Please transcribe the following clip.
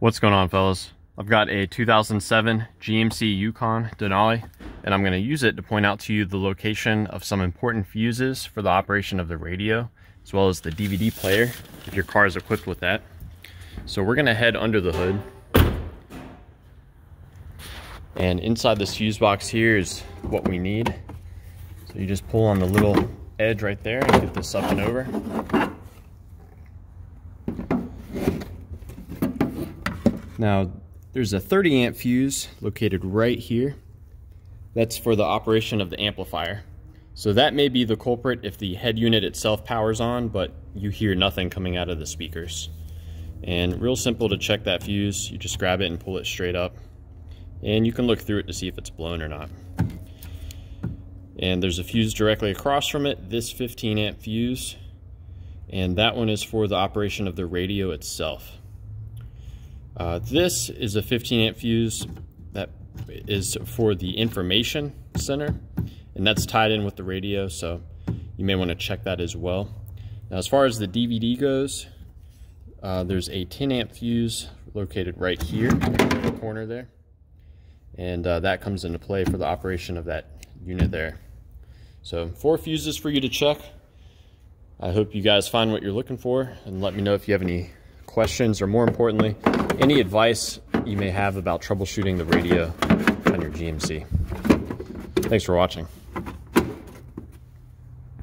What's going on fellas? I've got a 2007 GMC Yukon Denali and I'm going to use it to point out to you the location of some important fuses for the operation of the radio as well as the DVD player if your car is equipped with that. So we're going to head under the hood and inside this fuse box here is what we need. So you just pull on the little edge right there and get this up and over. Now, there's a 30 amp fuse located right here. That's for the operation of the amplifier. So that may be the culprit if the head unit itself powers on, but you hear nothing coming out of the speakers. And real simple to check that fuse, you just grab it and pull it straight up. And you can look through it to see if it's blown or not. And there's a fuse directly across from it, this 15 amp fuse. And that one is for the operation of the radio itself. Uh, this is a 15 amp fuse that is for the information center and that's tied in with the radio so you may want to check that as well. Now as far as the DVD goes uh, there's a 10 amp fuse located right here in the corner there and uh, that comes into play for the operation of that unit there. So four fuses for you to check. I hope you guys find what you're looking for and let me know if you have any questions or more importantly any advice you may have about troubleshooting the radio on your GMC. Thanks for watching.